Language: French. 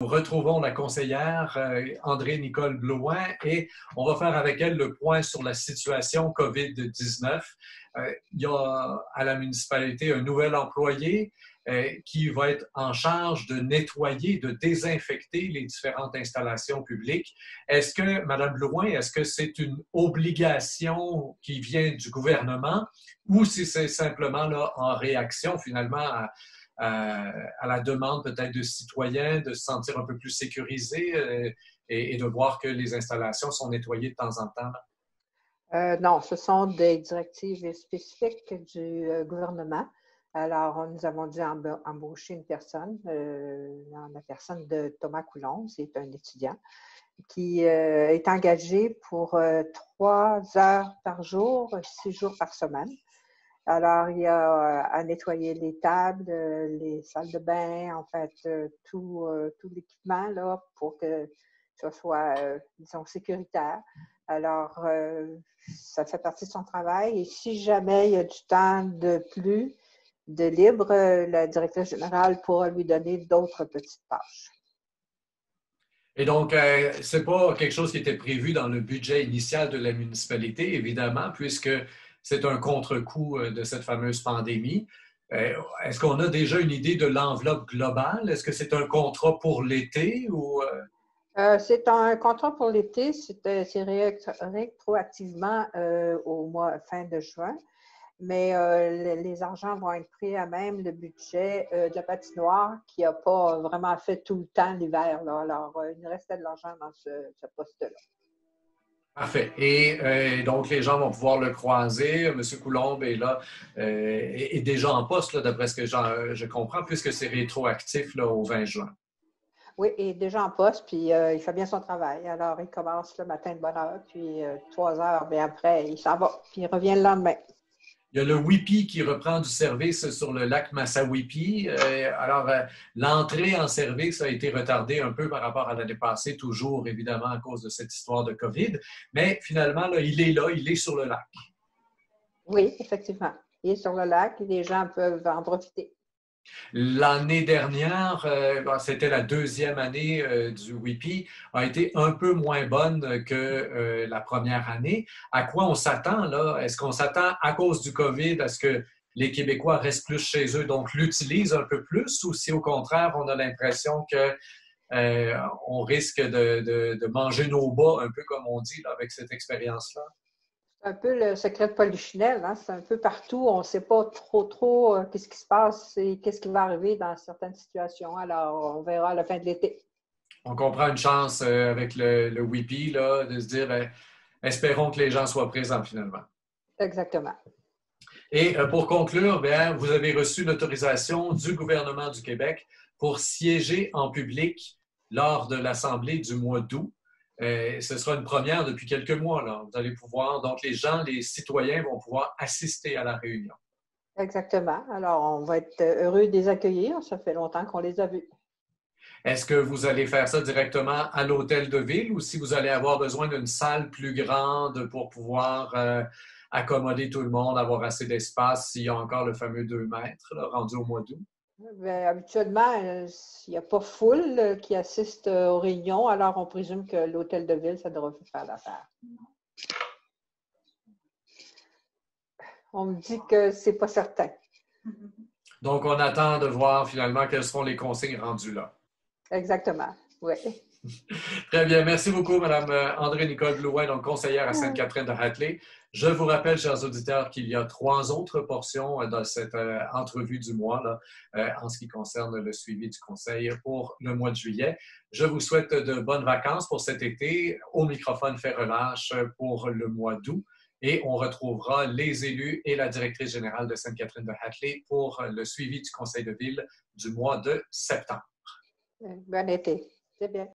Nous retrouvons la conseillère euh, André-Nicole Blouin et on va faire avec elle le point sur la situation COVID-19. Euh, il y a à la municipalité un nouvel employé euh, qui va être en charge de nettoyer, de désinfecter les différentes installations publiques. Est-ce que, Madame Blouin, est-ce que c'est une obligation qui vient du gouvernement ou si c'est simplement là, en réaction finalement à, à, la demande peut-être de citoyens de se sentir un peu plus sécurisés euh, et, de voir que les installations sont nettoyées de temps en temps? Euh, non, ce sont des directives spécifiques du euh, gouvernement. Alors, nous avons dû embaucher une personne, la personne de Thomas Coulon, c'est un étudiant, qui est engagé pour trois heures par jour, six jours par semaine. Alors, il y a euh, à nettoyer les tables, euh, les salles de bain, en fait, euh, tout, l'équipement là, pour que ce soit, disons, sécuritaire. Alors, ça fait partie de son travail. Et si jamais il y a du temps de plus, de libre, la directrice générale pourra lui donner d'autres petites tâches. Et donc, ce n'est pas quelque chose qui était prévu dans le budget initial de la municipalité, évidemment, puisque c'est un contre-coup euh, de cette fameuse pandémie. Euh, est-ce qu'on a déjà une idée de l'enveloppe globale? Est-ce que c'est un contrat pour l'été. Euh? c'est un contrat pour l'été, c'est rétroactivement au mois fin de juin, mais les, argents vont être pris à même le budget de la patinoire qui n'a pas vraiment fait tout le temps l'hiver. Alors, il restait de l'argent dans ce poste-là. Parfait. Et euh, donc, les gens vont pouvoir le croiser. M. Coulombe est là, euh, est, déjà en poste, d'après ce que je comprends, puisque c'est rétroactif au 20 juin. Oui, il est déjà en poste, puis euh, il fait bien son travail. Alors, il commence le matin de bonne heure, puis trois heures, mais après, il s'en va, puis il revient le lendemain. Il y a le WIPI qui reprend du service sur le lac Massawipi. Euh, alors, euh, l'entrée en service a été retardée un peu par rapport à l'année passée, toujours évidemment à cause de cette histoire de COVID. Mais finalement, il est là, il est sur le lac. Oui, effectivement. Il est sur le lac et les gens peuvent en profiter. L'année dernière, euh, c'était la deuxième année euh, du WIPI, a été un peu moins bonne que euh, la première année. À quoi on s'attend là? Est-ce qu'on s'attend à cause du COVID à ce que les Québécois restent plus chez eux, donc l'utilisent un peu plus, ou si au contraire, on a l'impression que on risque de, manger nos bas, un peu comme on dit, avec cette expérience-là? Un peu le secret de Polichinelle. Hein? C'est un peu partout. On ne sait pas trop, trop euh, qu'est-ce qui se passe et qu'est-ce qui va arriver dans certaines situations. Alors, on verra à la fin de l'été. On comprend une chance euh, avec le, le WIPI là, de se dire ben, espérons que les gens soient présents finalement. Exactement. Et euh, pour conclure, bien, vous avez reçu l'autorisation du gouvernement du Québec pour siéger en public lors de l'Assemblée du mois d'août. Euh, ce sera une première depuis quelques mois. Là. Vous allez pouvoir, donc les gens, les citoyens vont pouvoir assister à la réunion. Exactement. Alors, on va être heureux de les accueillir. Ça fait longtemps qu'on les a vus. Est-ce que vous allez faire ça directement à l'hôtel de ville ou si vous allez avoir besoin d'une salle plus grande pour pouvoir euh, accommoder tout le monde, avoir assez d'espace s'il y a encore le fameux 2 mètres rendu au mois d'août? Bien, habituellement, euh, il n'y a pas foule euh, qui assiste euh, aux réunions, alors on présume que l'hôtel de ville, ça devrait faire l'affaire. On me dit que c'est pas certain. Donc, on attend de voir finalement quelles seront les consignes rendues là. Exactement, oui. Très bien. Merci beaucoup, Mme André-Nicole Blouin, donc conseillère à Sainte-Catherine de Hatley. Je vous rappelle, chers auditeurs, qu'il y a trois autres portions euh, dans cette euh, entrevue du mois euh, en ce qui concerne le suivi du Conseil pour le mois de juillet. Je vous souhaite de bonnes vacances pour cet été. Au microphone fait relâche pour le mois d'août. Et on retrouvera les élus et la directrice générale de Sainte-Catherine de Hatley pour le suivi du Conseil de ville du mois de septembre. Bon été. C'est bien.